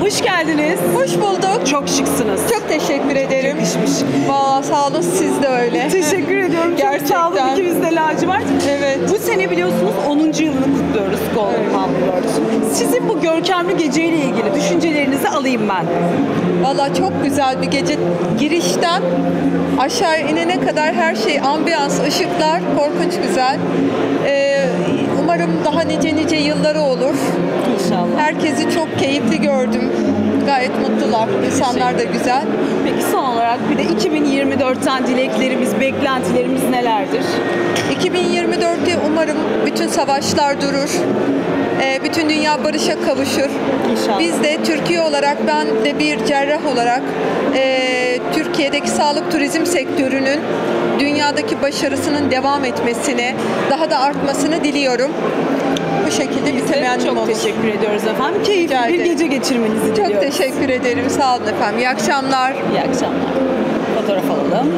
Hoş geldiniz. Hoş bulduk. Çok şıksınız. Çok teşekkür ederim. Yakışmış. Valla sağ olun siz de öyle. Teşekkür ediyorum. Çok sağ olun. Gerçekten. İkimiz de lacivert. Evet. Bu sene biliyorsunuz 10. yılını kutluyoruz Golden Evet. Sizin bu görkemli geceyle ilgili düşüncelerinizi alayım ben. Valla çok güzel bir gece. Girişten aşağı inene kadar her şey ambiyans, ışıklar korkunç güzel. Ee, umarım daha nice nice yılları olur. Herkesi çok keyifli gördüm. Gayet mutlular. İnsanlar da güzel. Peki son olarak bir de 2024'ten dileklerimiz, beklentilerimiz nelerdir? 2024'te umarım bütün savaşlar durur. Ee, bütün dünya barışa kavuşur. İnşallah. Biz de Türkiye olarak ben de bir cerrah olarak e, Türkiye'deki sağlık turizm sektörünün dünyadaki başarısının devam etmesini, daha da artmasını diliyorum. Bu şekilde bir temennim Çok olur. teşekkür ediyoruz efendim. Keyifli Rica bir gece geçirmenizi Çok diliyoruz. teşekkür ederim. Sağ olun efendim. İyi akşamlar. İyi akşamlar. Fotoğraf alalım.